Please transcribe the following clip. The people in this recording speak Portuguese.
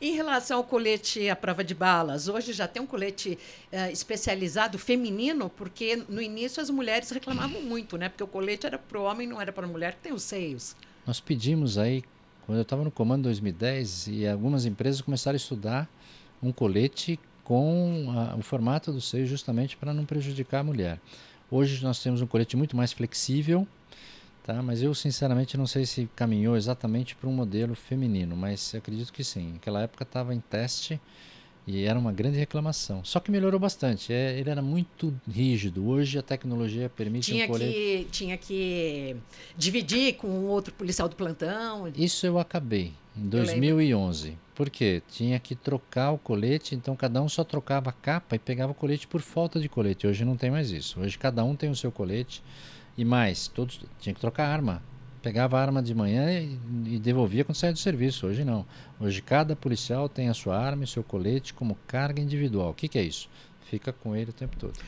Em relação ao colete à prova de balas, hoje já tem um colete uh, especializado feminino, porque no início as mulheres reclamavam muito, né? Porque o colete era para o homem, não era para a mulher, que tem os seios. Nós pedimos aí, quando eu estava no comando em 2010, e algumas empresas começaram a estudar um colete com o formato do seio justamente para não prejudicar a mulher. Hoje nós temos um colete muito mais flexível, tá? mas eu sinceramente não sei se caminhou exatamente para um modelo feminino, mas acredito que sim. Naquela época estava em teste e era uma grande reclamação. Só que melhorou bastante. É, ele era muito rígido. Hoje a tecnologia permite tinha um colete... que Tinha que dividir com outro policial do plantão. Isso eu acabei em 2011. Por quê? Tinha que trocar o colete, então cada um só trocava a capa e pegava o colete por falta de colete. Hoje não tem mais isso. Hoje cada um tem o seu colete e mais, todos tinha que trocar arma. Pegava a arma de manhã e, e devolvia quando saía do serviço. Hoje não. Hoje cada policial tem a sua arma e seu colete como carga individual. O que, que é isso? Fica com ele o tempo todo.